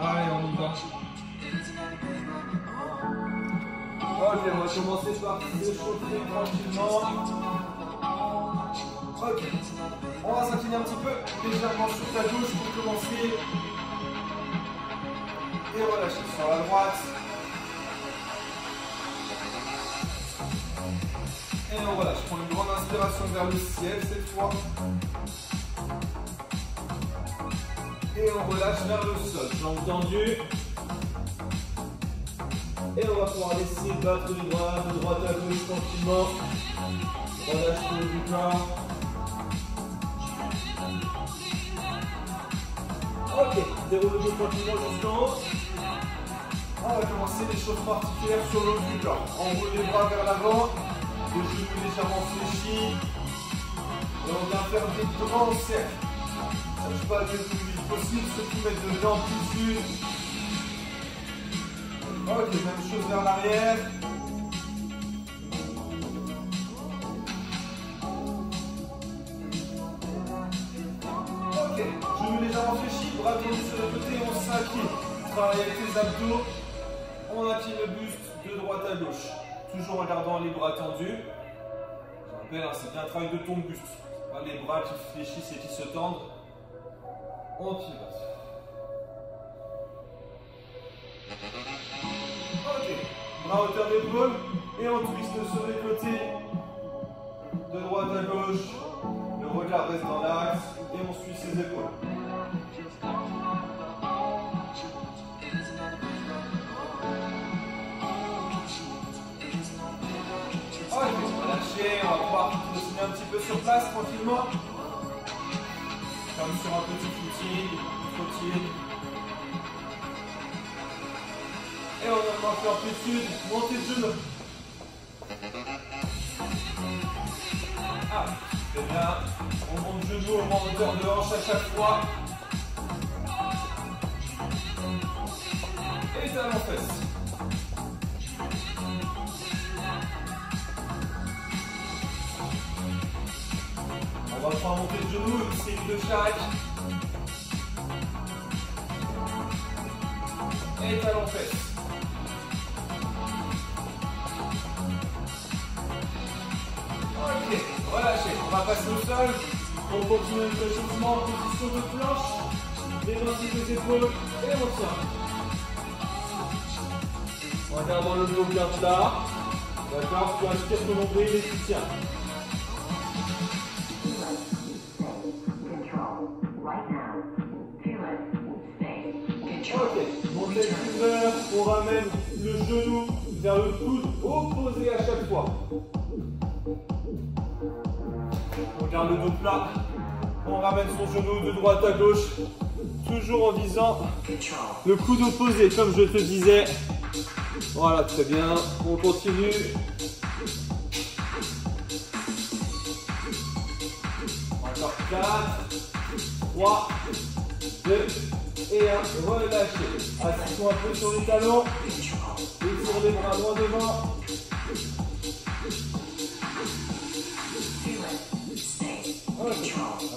Allez, on y va. Ok, on va commencer par s'échauffer tranquillement. Ok, on va s'incliner un petit peu légèrement sur ta gauche pour commencer. Et relâcher sur la droite. Et on relâche. Prends une grande inspiration vers le ciel cette fois. Et on relâche vers le sol. Jambes tendues. Et on va pouvoir laisser battre les bras de droite à gauche tranquillement. Relâche le haut du corps. Ok, déroule le dos tranquillement jusqu'en haut. On va commencer les choses particulières sur le haut du corps. On roule les bras vers l'avant, les genoux légèrement fléchis. Et on vient faire des grands cercles. Cherche pas à le plus vite possible, surtout mettre de l'amplitude. Ok, même chose vers l'arrière. Ok, genoux légèrement fléchis, bras tendus sur le côté, on s'incline. Travaille avec les abdos. On incline le buste de droite à gauche. Toujours en gardant les bras tendus. Je rappelle, hein, c'est bien un travail de ton buste. Les bras qui fléchissent et qui se tendent. On pivote. Ok. Bras hauteur d'épaule. Et on twiste sur les côtés. De droite à gauche. Le regard reste dans l'axe. Et on suit ses épaules. Ok, on va pouvoir dessiner un petit peu sur place tranquillement. Comme sur un petit Et on augmente l'amplitude, montée de genou. Ah, c'est bien. On monte genou, on monte hauteur de hanche à chaque fois. Et talon fesse. On va prendre monter de genoux, une série de chaque. Fesse. Ok, relâchez. On va passer au sol. On continue le réchauffement, position de planche. Sur les épaules et on tient. En le dos bien plat. D'accord Tu inspires ton nombril et tu tiens. Ramène le genou vers le coude opposé à chaque fois. On garde le dos plat, on ramène son genou de droite à gauche, toujours en visant le coude opposé, comme je te disais. Voilà, très bien, on continue. Encore 4, 3, 2, et un, relâchez. Assis-toi un peu sur les talons. Étire les bras droit devant.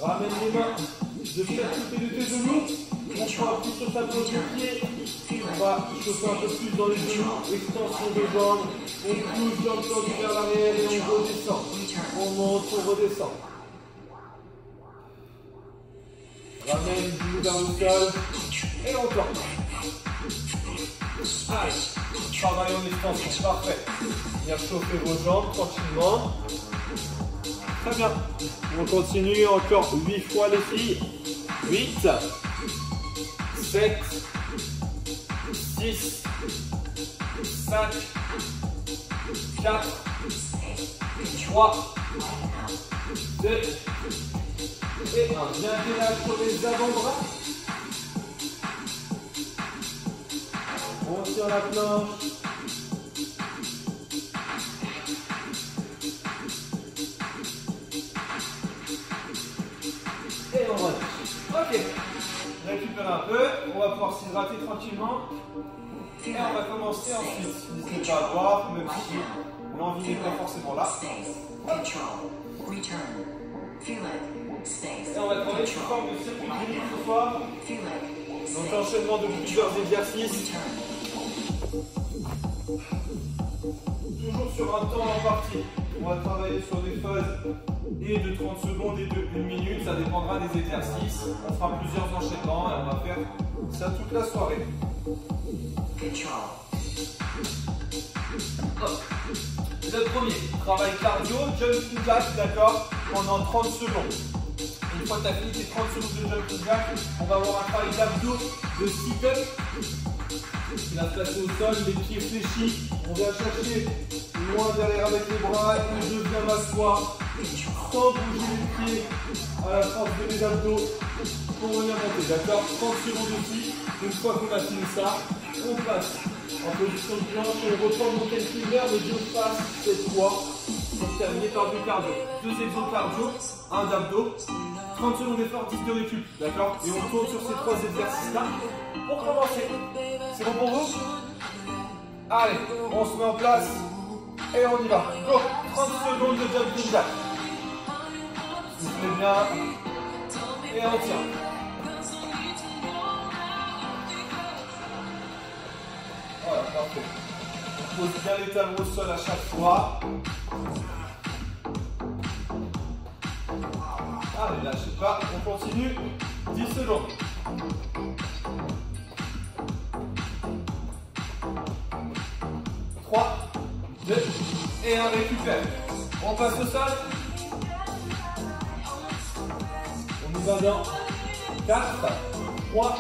Ramène les mains de chaque côté de tes genoux. On prend appui sur ta pointe de pied. On va chauffer un peu plus dans les genoux. Extension des jambes. On pousse jambes tendues vers l'arrière et on redescend. On monte, on redescend. Ramène genou vers le sol. Et on. Allez, travail en extension, parfait. Bien chauffer vos jambes tranquillement. Très bien. On continue encore 8 fois les filles. 8, 7, 6, 5, 4, 3, 2, et un. Bien dénage sur les avant-bras. On tire la planche. Et on relâche. Ok. Récupère un peu. On va pouvoir s'hydrater tranquillement. Et on va commencer ensuite. N'hésitez pas à boire, même si l'envie n'est pas forcément là. Et on va travailler sous forme de circuit ce soir. Donc enchaînement de plusieurs exercices. Toujours sur un temps en partie. On va travailler sur des phases et de 30 secondes et de 1 minute. Ça dépendra des exercices. On fera plusieurs enchaînements et on va faire ça toute la soirée. Le premier, travail cardio, jumping jack, d'accord, pendant 30 secondes. Une fois que tu as fini tes 30 secondes de jumping jack, on va avoir un travail d'abdos, de sit-up. Tu vas placer au sol, les pieds fléchis. On vient chercher loin derrière avec les bras. Et je viens m'asseoir sans bouger les pieds à la force de mes abdos. Pour venir monter, d'accord 30 secondes aussi. Une fois qu'on a fini ça, on passe en position de planche, on reprend mon finger, mais je passe cette fois pour terminer par du cardio. Deux exos cardio, un d'abdos, 30 secondes d'effort, 10 de récup, d'accord Et on tourne sur ces trois exercices-là pour commencer. C'est bon pour vous Allez, on se met en place et on y va. Go 30 secondes de jumping jack. Soufflez bien et on tient. Voilà, parfait. On pose bien les talons au sol à chaque fois. Allez, lâchez pas, on continue. 10 secondes. Trois, deux, et un récupère. On passe au sol. On y va dans 4, 3,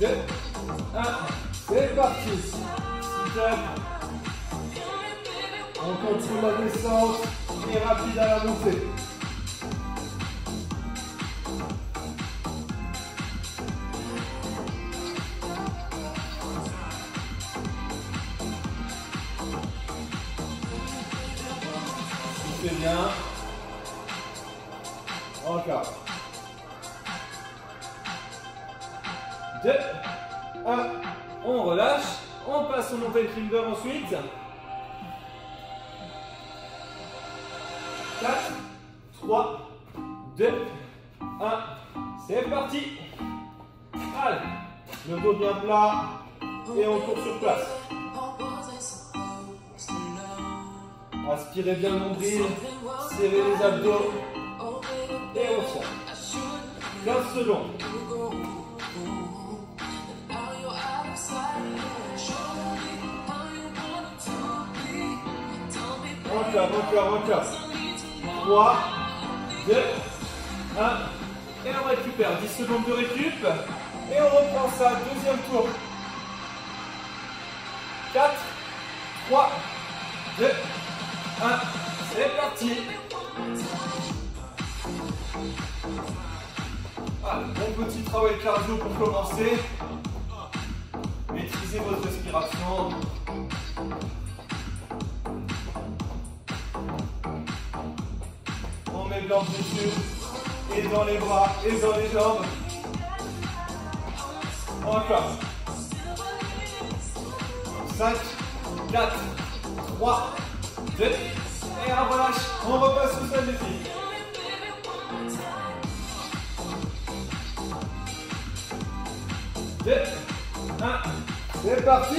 2, 1. C'est parti. Super. On continue la descente et rapide à la montée. C'est bien. Encore. 2, 1. On relâche. On passe au mountain finger ensuite. 4, 3, 2, 1. C'est parti. Allez. Le dos bien plat. Et on court sur place. Aspirez bien le nombril. Serrez les abdos. Et on tient. 15 secondes. Encore, encore, encore. 3, 2, 1. Et on récupère 10 secondes de récup. Et on reprend ça, deuxième tour. 4, 3, 2, 1. C'est parti. Allez, bon petit travail cardio pour commencer. Maîtrisez votre respiration. Les dessus, et dans les bras, et dans les jambes. Encore. 5, 4, 3, 2, et on relâche. On repasse au sol des filles. Deux, un, c'est parti.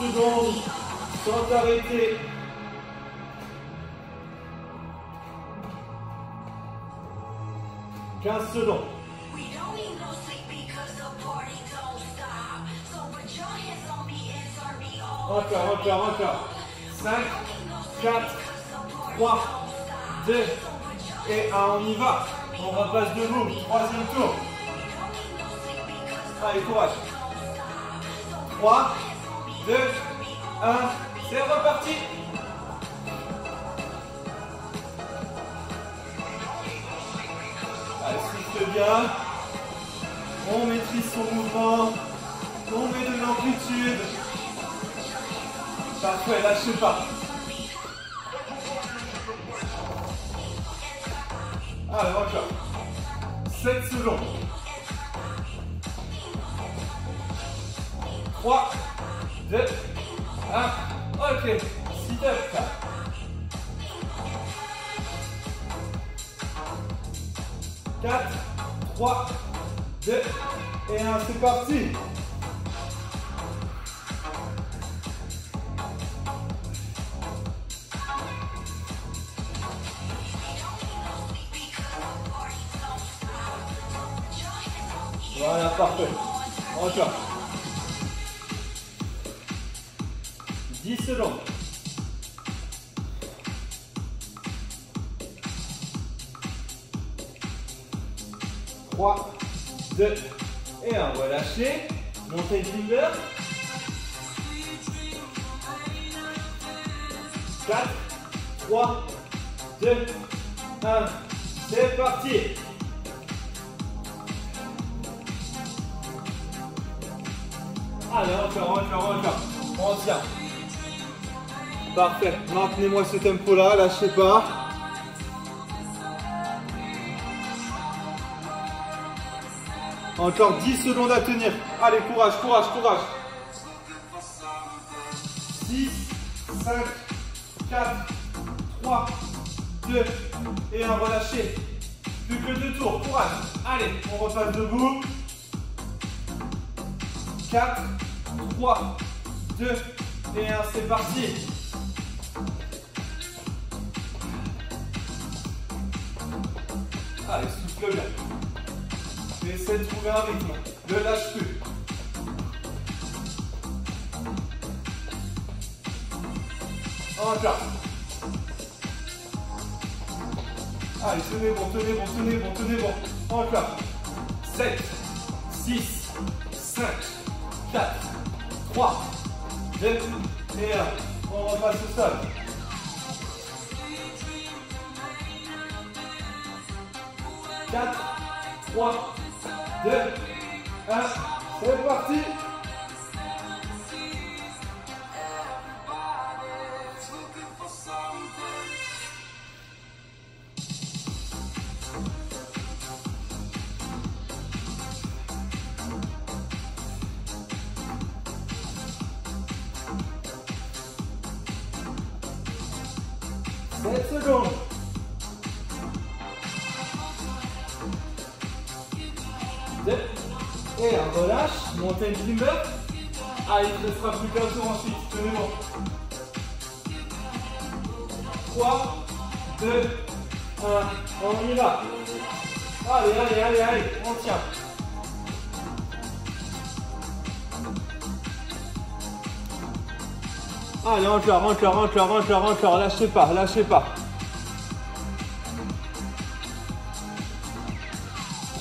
Secondes sans t'arrêter. 15 secondes. Encore, encore, encore. 5, 4, 3, 2 et 1. On y va. On repasse debout. Troisième tour. Allez, courage. 3, 2, 1. C'est reparti. Souffle bien. On maîtrise son mouvement. On met de l'amplitude. Parfait, lâchez pas. Allez, encore. 7 secondes. 3, 2, 1. Ok. Sit up. 4, 3, 2 et 1. C'est parti. Voilà, parfait. 10 secondes. 3, 2 et 1. Relâchez. Montez le finger. 4, 3, 2, 1. C'est parti. Allez, encore, encore, encore. On tient. Parfait. Maintenez-moi ce tempo-là, lâchez pas. Encore 10 secondes à tenir. Allez, courage, courage, courage. 6, 5, 4, 3, 2 et 1. Relâchez. Plus que deux tours. Courage. Allez, on repasse debout. 4, 3, 2 et 1. C'est parti. Allez, souffle bien. Essaie de trouver un rythme. Ne lâche plus. Encore. Allez, tenez bon, tenez bon, tenez bon, tenez bon. Encore. 7, 6, 5, 4, 3, 2 et 1. On repasse au sol. Quatre, trois, deux, un. C'est parti. On y va. Allez, allez, allez, allez. On tient. Allez, encore, encore, encore, encore, encore. Lâchez pas, lâchez pas.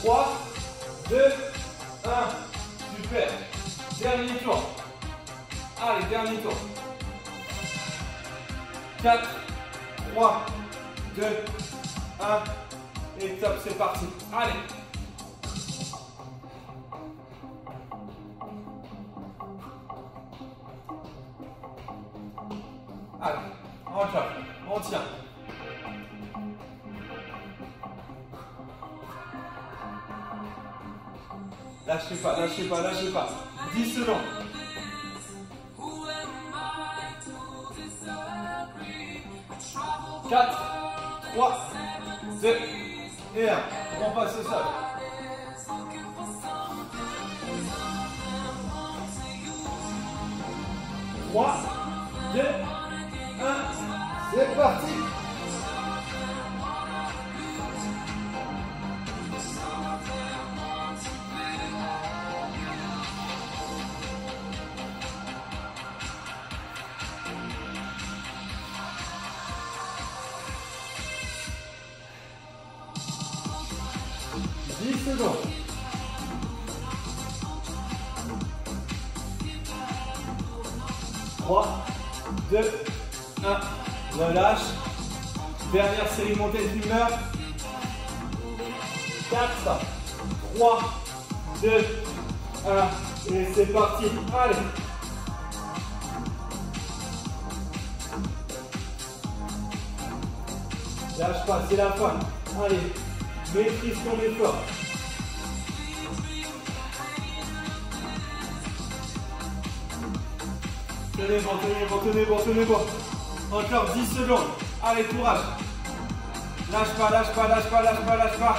3, 2, 1. Super. Dernier tour. Allez, dernier tour. 4, 3, 2, 1. Et top, c'est parti. Allez. Allez, encore. On tient. Lâchez pas, lâchez pas, lâchez pas. 10 secondes. On passe. Trois, deux, un. C'est parti. Relâche. Dernière série montée d'humeur. 4, 3, 2, 1. Et c'est parti. Allez. Lâche pas, c'est la fin. Allez, maîtrise ton effort. Tenez bon, tenez bon, tenez bon, tenez bon. Encore 10 secondes. Allez, courage. Lâche pas, lâche pas, lâche pas, lâche pas, lâche pas.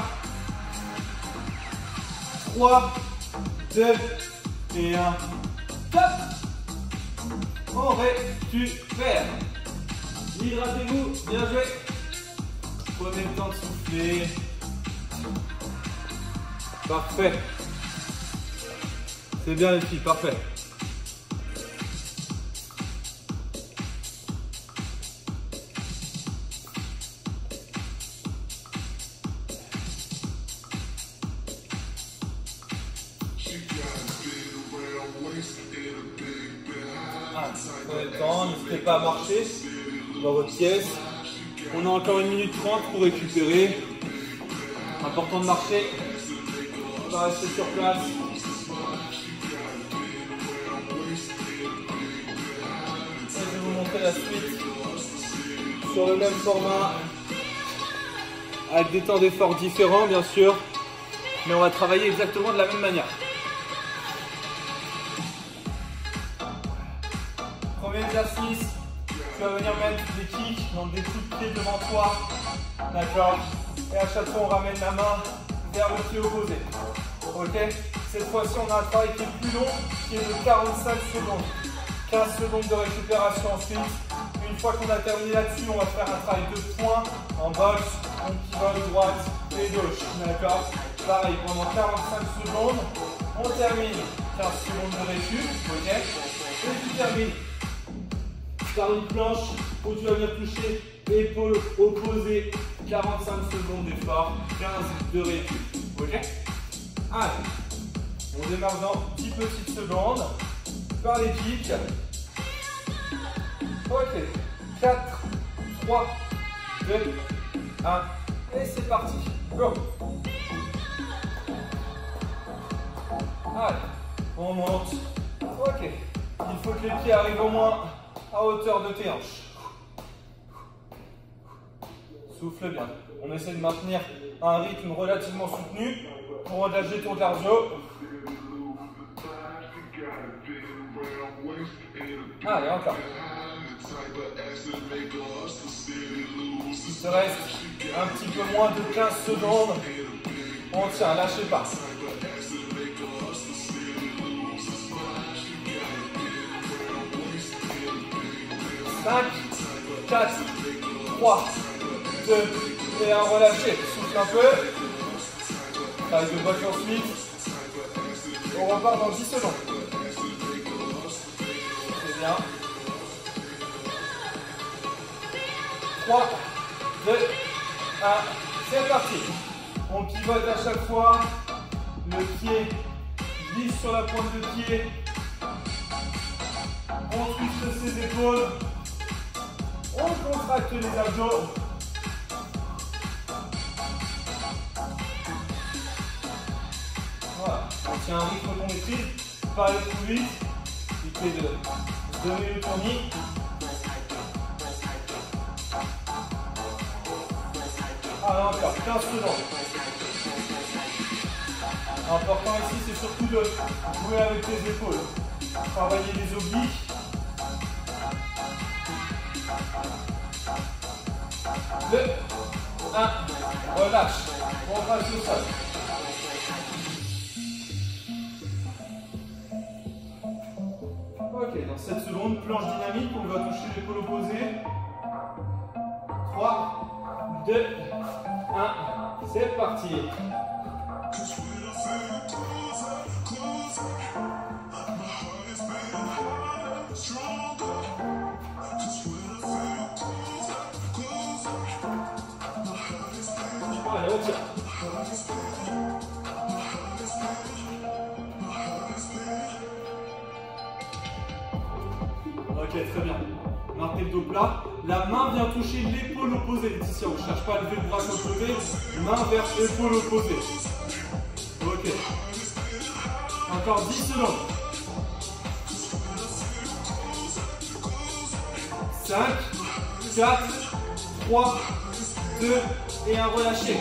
3, 2 et 1. Top On récupère. Hydratez-vous, bien joué. Prenez le temps de souffler. Parfait. C'est bien les parfait. Dans votre pièce. On a encore une minute trente pour récupérer. Important de marcher, pas rester sur place. je vais vous montrer la suite sur le même format, avec des temps d'effort différents bien sûr, mais on va travailler exactement de la même manière. exercice, tu vas venir mettre des kicks, donc des coups de devant toi. D'accord Et à chaque fois, on ramène la main vers le pied opposé. Ok Cette fois-ci, on a un travail qui est plus long, qui est de 45 secondes. 15 secondes de récupération ensuite. Une fois qu'on a terminé là-dessus, on va faire un travail de points en boxe, on pivote droite et gauche. D'accord Pareil, pendant 45 secondes, on termine 15 secondes de récup. Ok Et tu termines par une planche où tu vas venir toucher épaule opposée, 45 secondes d'effort, 15 de récup. Ok? Allez, on démarre dans 10 petites secondes. Par les kicks. Ok, 4, 3, 2, 1, et c'est parti. Go. Allez, on monte. Ok, il faut que les pieds arrivent au moins à hauteur de tes hanches. Souffle bien. On essaie de maintenir un rythme relativement soutenu pour engager ton cardio. Allez, encore. Il te reste un petit peu moins de 15 secondes. On tient, lâchez pas. 5, 4, 3, 2 et 1. Relâchez. Souffle un peu. Travail de boxe ensuite. On repart dans 10 secondes. C'est bien. 3, 2, 1. C'est parti. On pivote à chaque fois. Le pied glisse sur la pointe de pied. On twiste ses épaules. On contracte les abdos. Voilà. On tient un rythme qu'on maîtrise. Pas aller trop vite. Il fait de donner le tournis. Allez, encore 15 secondes. L'important ici, c'est surtout de jouer avec les épaules. Travailler les obliques. 2, 1, relâche, on passe au sol. Ok, dans cette seconde, planche dynamique, on va toucher l'épaule opposée. 3, 2, 1, c'est parti. Ok, très bien. Maintenez le dos plat. La main vient toucher l'épaule opposée, Laetitia. On ne cherche pas à lever le bras comme lever. Main vers l'épaule opposée. Ok. Encore 10 secondes. 5, 4, 3, 2 et 1. Relâchez.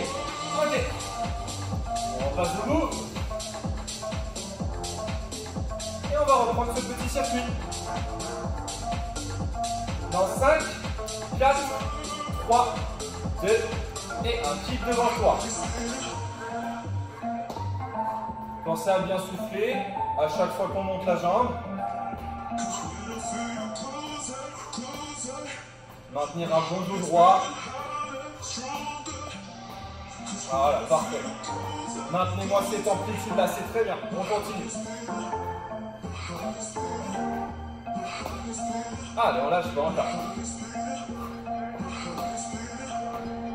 Ok. On passe debout. Et on va reprendre ce petit circuit. Dans 5, 4, 3, 2 et un kick devant toi. Pensez à bien souffler à chaque fois qu'on monte la jambe. Maintenir un bon dos droit. Voilà, parfait. Maintenez-moi cette amplitude là, c'est très bien. On continue. Allez, on lâche pas encore.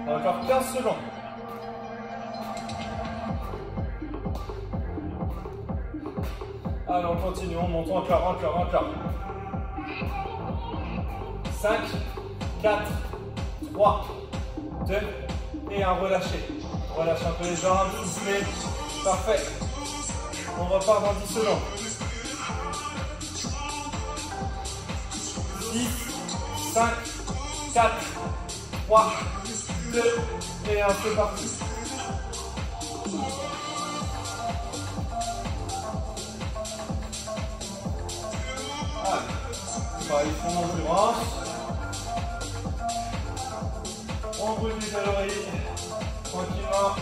Encore 15 secondes. Allez, on continue, on monte encore, encore, encore. 5, 4, 3, 2 et un relâché. Relâche un peu les jambes, soufflez. Parfait. On repart dans 10 secondes. 6, 5, 4, 3, 2 et 1, c'est parti. Allez, travail fond d'endurance. On brûle les calories tranquillement.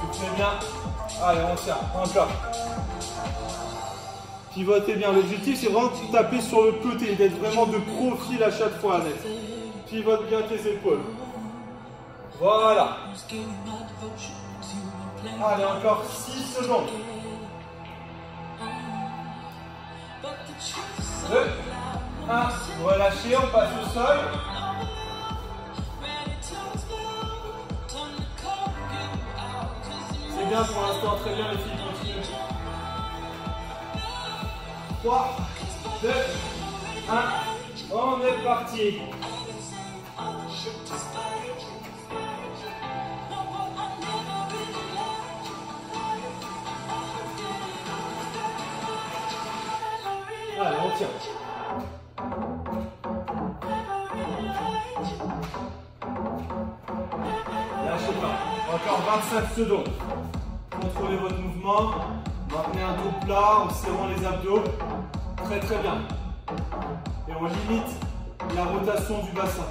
Soufflez bien. Allez, on tient. Encore. Pivotez bien. L'objectif, c'est vraiment de taper sur le côté, d'être vraiment de profil à chaque fois, Annette. Pivote bien tes épaules. Voilà. Allez, encore 6 secondes. 2, 1, relâchez, on passe au sol. Pour l'instant, très bien les filles, continuez. 3, 2, 1, on est parti. Allez, on tient. Lâchez pas. Encore 25 secondes. Contrôlez votre mouvement. Maintenez un dos plat en serrant les abdos. Très très bien. Et on limite la rotation du bassin.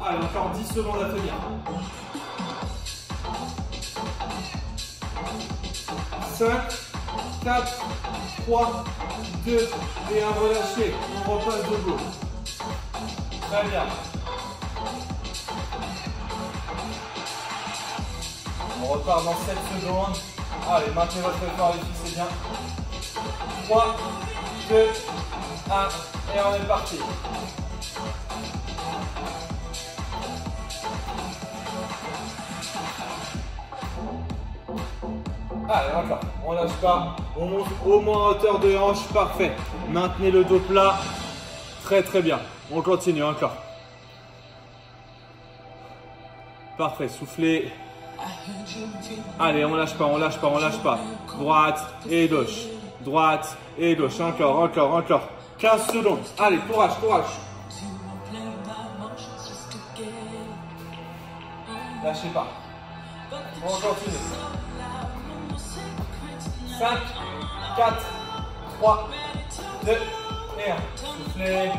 Allez, encore 10 secondes à tenir. 5, 4, 3, 2 et 1 relâché. On repasse debout. Très bien. On repart dans 7 secondes. Allez, maintenez votre effort les filles, c'est bien. 3, 2, 1 et on est parti. Allez, encore. On lâche pas. On monte au moins à hauteur de hanche. Parfait. Maintenez le dos plat. Très très bien. On continue encore. Parfait. Soufflez. Allez, on lâche pas, on lâche pas, on lâche pas. Droite et gauche. Droite et gauche. Encore, encore, encore. 15 secondes. Allez, courage, courage. Lâchez pas. On continue. 5, 4, 3, 2 et 1. Soufflez.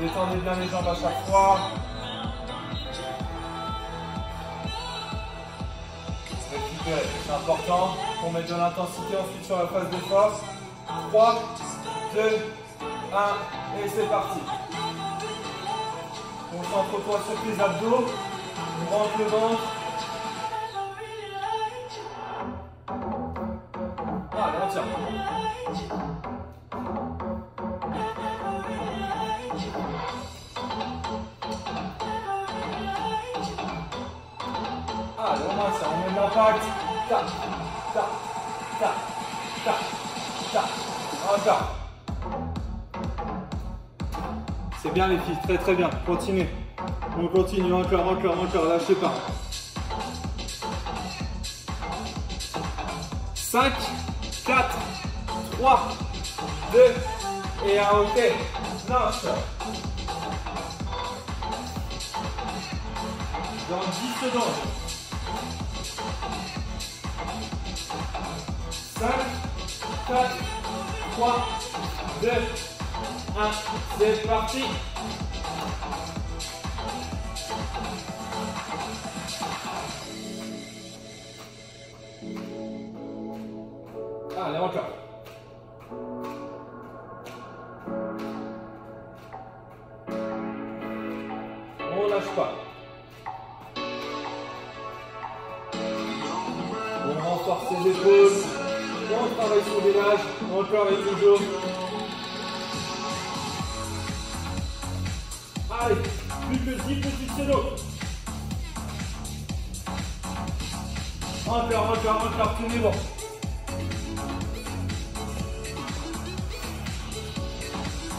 Détendez bien les jambes à chaque fois. C'est important pour mettre de l'intensité ensuite sur la phase d'effort. 3, 2, 1 et c'est parti. Concentre-toi sur tes abdos. Monte le ventre. Très très bien. Continuez. On continue encore, encore, encore. Lâchez pas. 5, 4, 3, 2 et 1. Ok. Lâche. Dans 10 secondes. 5, 4, 3, 2, 1. C'est parti. Allez, encore. On lâche pas. On renforce ses épaules. On travaille sur le village. Encore et toujours. Que 10 petites secondes. Encore, encore, encore, tenez bon.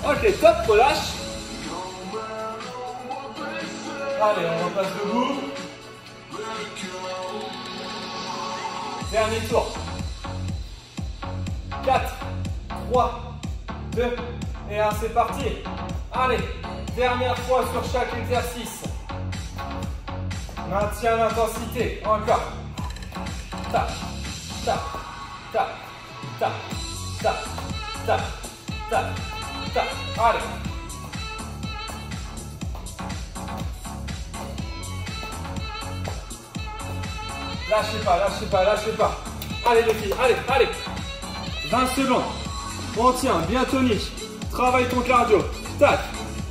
Ok, top, relâche. Allez, on repasse debout. Dernier tour. 4, 3, 2 et 1, c'est parti. Allez, dernière fois sur chaque exercice. Maintiens l'intensité. Encore. Tac, tac, tac, tac, tac, tac, tac, tac. Allez. Lâchez pas, lâchez pas, lâchez pas. Allez les filles, allez, allez. 20 secondes. On tient, bien tonique. Travaille ton cardio. Tac,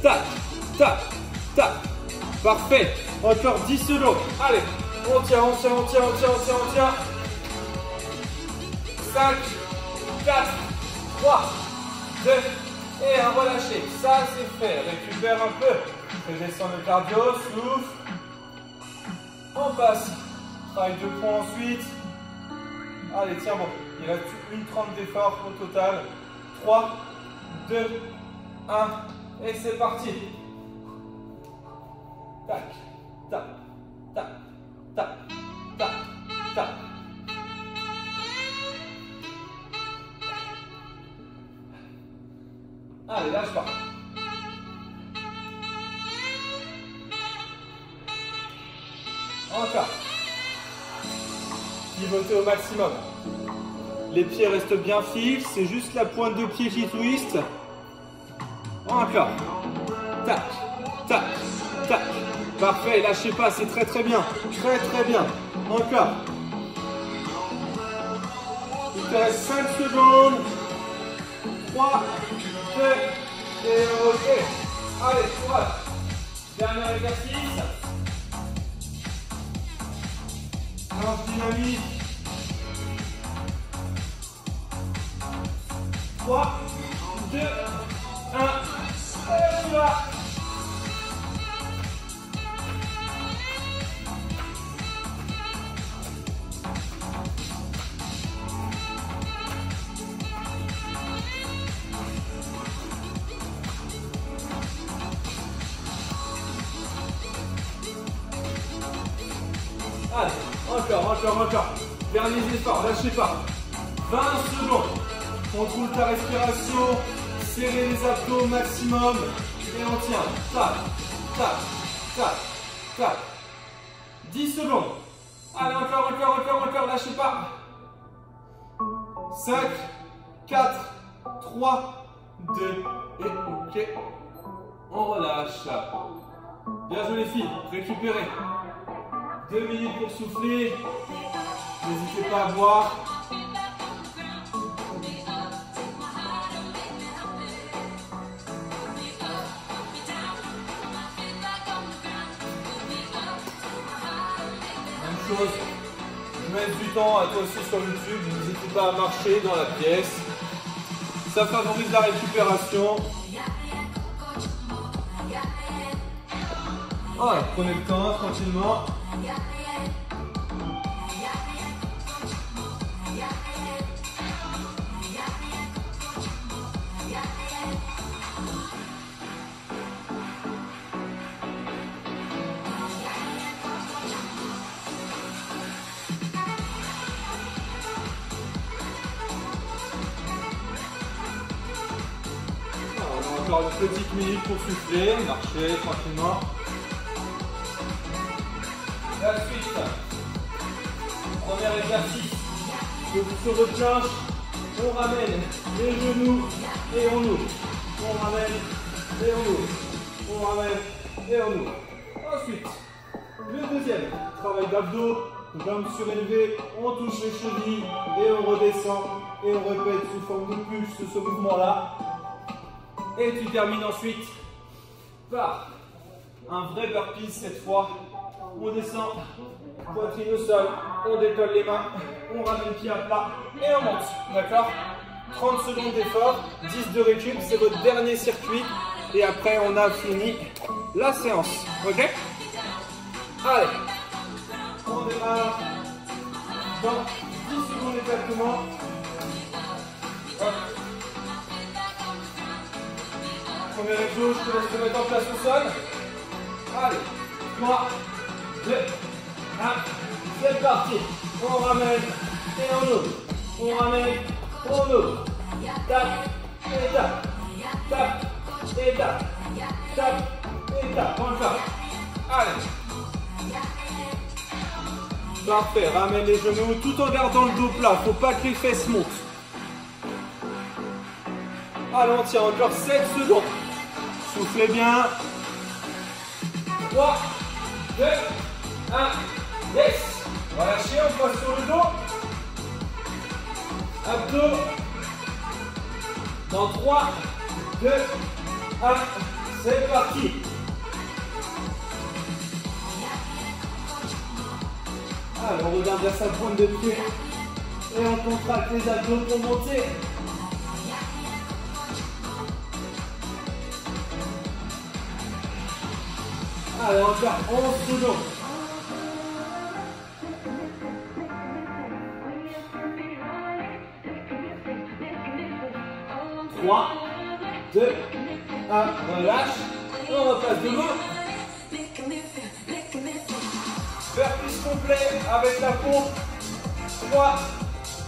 tac, tac, tac. Parfait. Encore 10 secondes. Allez, on tient, on tient, on tient, on tient, on tient, on tient. 5, 4, 3, 2 et un relâché. Ça c'est fait. Récupère un peu. Fais descendre le cardio, souffle. On passe. Travaille deux points ensuite. Allez, tiens bon. Il reste une trente d'effort au total. 3, 2, 1. Et c'est parti. Tac, tac, tac, tac, tac. Allez, lâche pas. Encore. Pivoter au maximum. Les pieds restent bien fixes, c'est juste la pointe de pied qui twist. Encore. Tac, tac, tac. Parfait, lâchez pas, c'est très très bien. Très très bien. Encore. Il te reste 5 secondes. 3, 2, et ok. Allez, courage. Dernier exercice. Lance dynamique. 3, 2, 1. Et tu vas. Allez, encore, encore, encore. Derniers efforts, lâchez pas. 20 secondes. Contrôle ta respiration. Serrez les abdos au maximum. Et on tient. Tac, tac, tac, tac. 10 secondes. Allez, encore, encore, encore, encore, lâchez pas. 5, 4, 3, 2, et ok. On relâche. Bien joué les filles, récupérez. Deux minutes pour souffler. N'hésitez pas à boire. Même chose. Je mets du temps à toi aussi sur YouTube. N'hésitez pas à marcher dans la pièce. Ça favorise la récupération. Voilà, prenez le temps tranquillement. Une petite minute pour souffler, marcher tranquillement. La suite. Premier exercice. Je se reclenche. On ramène les genoux et on ouvre. On ramène et on ouvre. On ramène et on ouvre. Ensuite, le deuxième, travail d'abdos, jambes surélevées, on touche les chevilles et on redescend et on répète sous forme de pulse ce mouvement-là. Et tu termines ensuite par un vrai burpee cette fois. On descend, poitrine au sol, on décolle les mains, on ramène pied à plat et on monte. D'accord? 30 secondes d'effort, 10 de récup, c'est votre dernier circuit. Et après, on a fini la séance. Ok? Allez, on démarre dans 10 secondes exactement. Hop. Premier exo, je te laisse te mettre en place au sol. Allez, 3, 2, 1, c'est parti. On ramène et on ouvre. On ramène, on ouvre. Tape et tape. Tape et tape. Tape et tape. Encore. Allez. Parfait, ramène les genoux tout en gardant le dos plat. Faut pas que les fesses montent. Allez, on tient encore 7 secondes. Soufflez bien. 3, 2, 1, yes. Relâchez, on passe sur le dos. Abdos. Dans 3, 2, 1, c'est parti. Alors, on revient vers sa pointe de pied. Et on contracte les abdos pour monter. Allez, encore 11 secondes. Trois, deux, relâche. On repasse debout. Burpees complet avec la pompe. 3,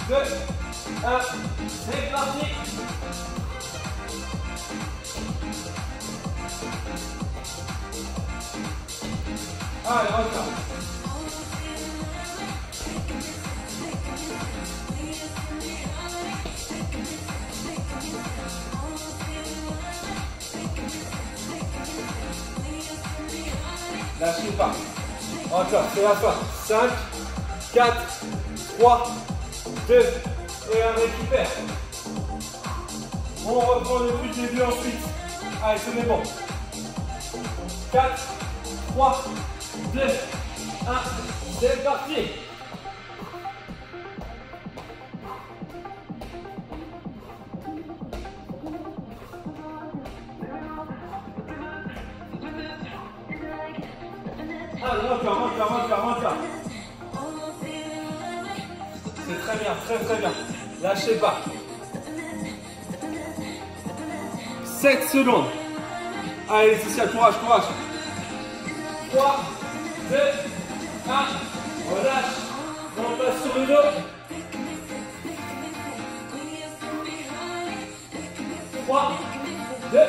2, 1, c'est parti. Allez, encore. Lâchez c'est la fin. 5, 4, 3, 2, et on récupère. On reprend depuis le début ensuite. Allez, c'est bon. 4, 3, 2, 1, c'est parti. Allez, encore, encore, encore, encore. C'est très bien, très très bien. Lâchez pas. 7 secondes. Allez, Cécilia, courage, courage. On passe sur le dos. 3, 2, 1.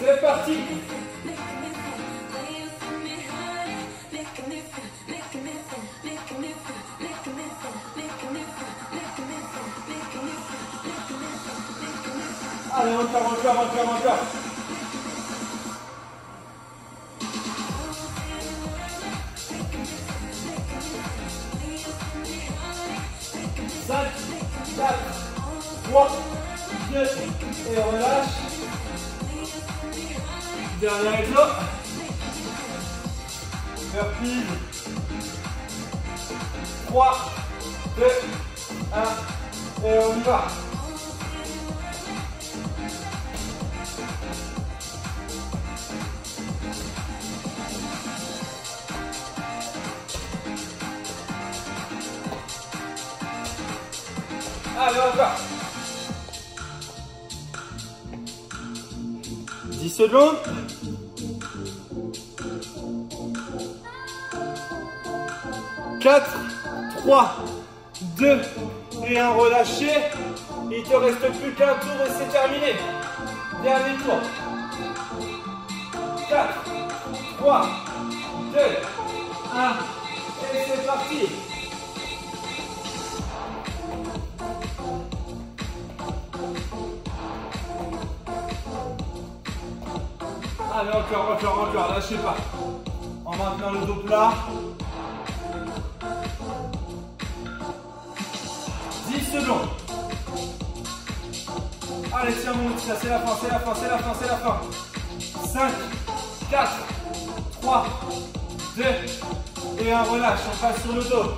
C'est parti. Allez, encore, encore, encore, encore. Dernier exo. Burpees. 3, 2, 1, et on y va. Allez, encore. 10 secondes. 3, 2 et 1, relâché. Il ne te reste plus qu'un tour et c'est terminé. Dernier tour. 4, 3, 2, 1 et c'est parti. Allez, encore, encore, encore, lâchez pas. En maintenant le dos plat. Allez, tiens, mon ça c'est la fin, c'est la fin, c'est la fin, c'est la fin. 5, 4, 3, 2, et un relâche, on passe sur le dos.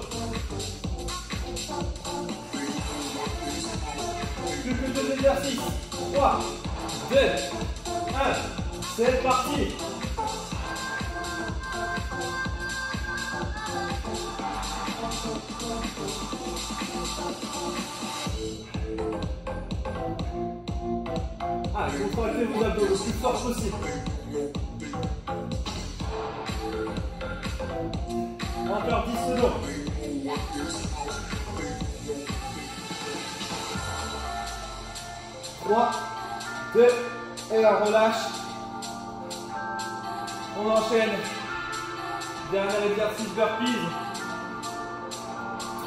Plus que deux exercices. 3, 2, 1, c'est parti. Contractez vos abdos plus fort possible. Encore 10 secondes. Trois, deux, et on relâche. On enchaîne. Dernier exercice burpees.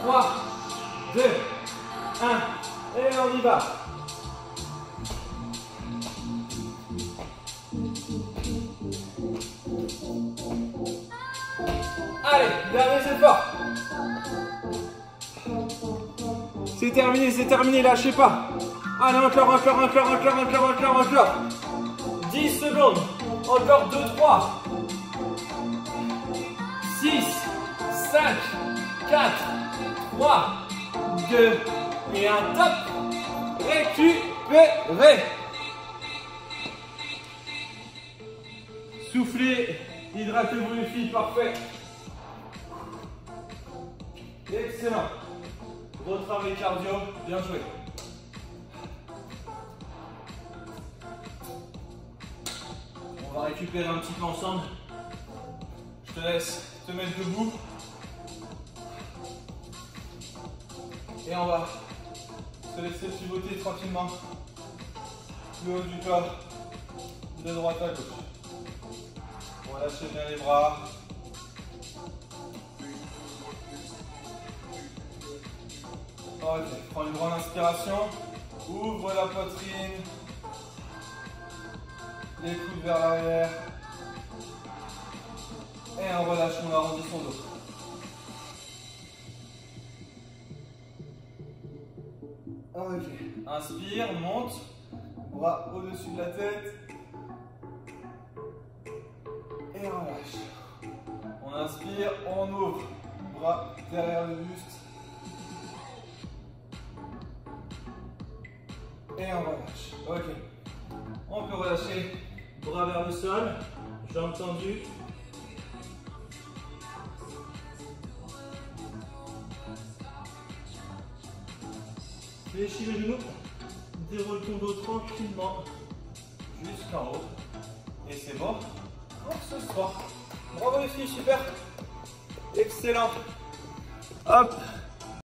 3, 2, 1. Et on y va. C'est terminé, c'est terminé, lâchez pas. Allez, encore, encore, encore, encore, encore, encore, encore. 10 secondes. Encore 2, 3. 6, 5, 4, 3, 2 et un top. Récupérez. Soufflez, hydratez-vous les filles, parfait. Excellent. Gros travail cardio, bien joué. On va récupérer un petit peu ensemble. Je te laisse te mettre debout. Et on va se laisser pivoter tranquillement le haut du corps de droite à gauche. On va lâcher bien les bras. Ok, prends une grande inspiration. Ouvre la poitrine. Les coudes vers l'arrière. Et on relâche, on arrondit son dos. Ok, inspire, monte. Bras au-dessus de la tête. Et relâche. On inspire, on ouvre. Bras derrière le buste. Et on relâche. Ok. On peut relâcher. Bras vers le sol. Jambes tendues. Fléchis le genou. Déroule ton dos tranquillement jusqu'en haut. Et c'est bon pour ce soir. Bravo les filles, super. Excellent. Hop.